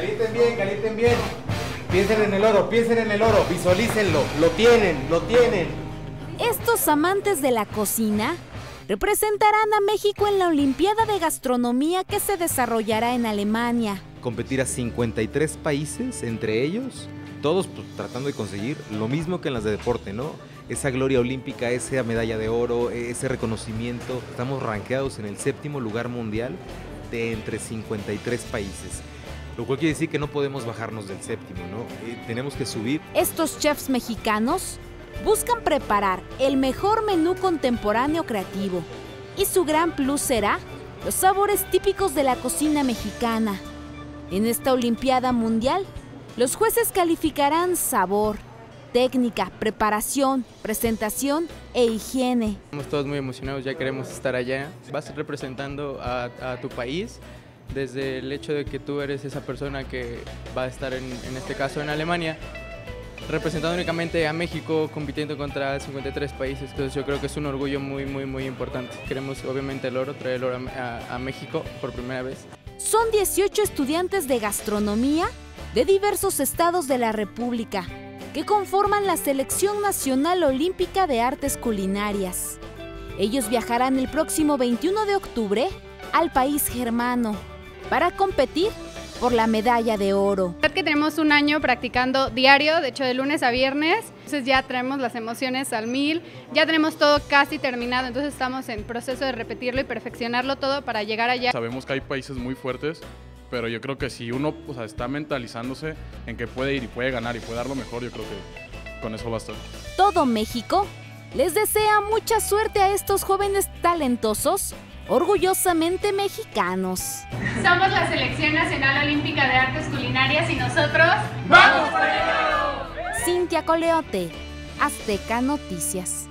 Calienten bien, calienten bien. Piensen en el oro, piensen en el oro, visualícenlo. Lo tienen, lo tienen. Estos amantes de la cocina representarán a México en la Olimpiada de Gastronomía que se desarrollará en Alemania. Competir a 53 países, entre ellos, todos pues, tratando de conseguir lo mismo que en las de deporte, ¿no? Esa gloria olímpica, esa medalla de oro, ese reconocimiento. Estamos rankeados en el séptimo lugar mundial de entre 53 países. Lo cual quiere decir que no podemos bajarnos del séptimo, ¿no? Eh, tenemos que subir. Estos chefs mexicanos buscan preparar el mejor menú contemporáneo creativo y su gran plus será los sabores típicos de la cocina mexicana. En esta Olimpiada Mundial, los jueces calificarán sabor, técnica, preparación, presentación e higiene. Estamos todos muy emocionados, ya queremos estar allá. Vas representando a, a tu país desde el hecho de que tú eres esa persona que va a estar en, este caso en Alemania, representando únicamente a México, compitiendo contra 53 países. Entonces yo creo que es un orgullo muy, muy, muy importante. Queremos obviamente el oro, traer el oro a, a México por primera vez. Son 18 estudiantes de gastronomía de diversos estados de la República que conforman la Selección Nacional Olímpica de Artes Culinarias. Ellos viajarán el próximo 21 de octubre al país germano para competir por la medalla de oro. que tenemos un año practicando diario, de hecho de lunes a viernes, entonces ya traemos las emociones al mil, ya tenemos todo casi terminado, entonces estamos en proceso de repetirlo y perfeccionarlo todo para llegar allá. Sabemos que hay países muy fuertes, pero yo creo que si uno o sea, está mentalizándose en que puede ir y puede ganar y puede dar lo mejor, yo creo que con eso basta. Todo México les desea mucha suerte a estos jóvenes talentosos orgullosamente mexicanos. Somos la Selección Nacional Olímpica de Artes Culinarias y nosotros ¡Vamos para Cintia Coleote, Azteca Noticias.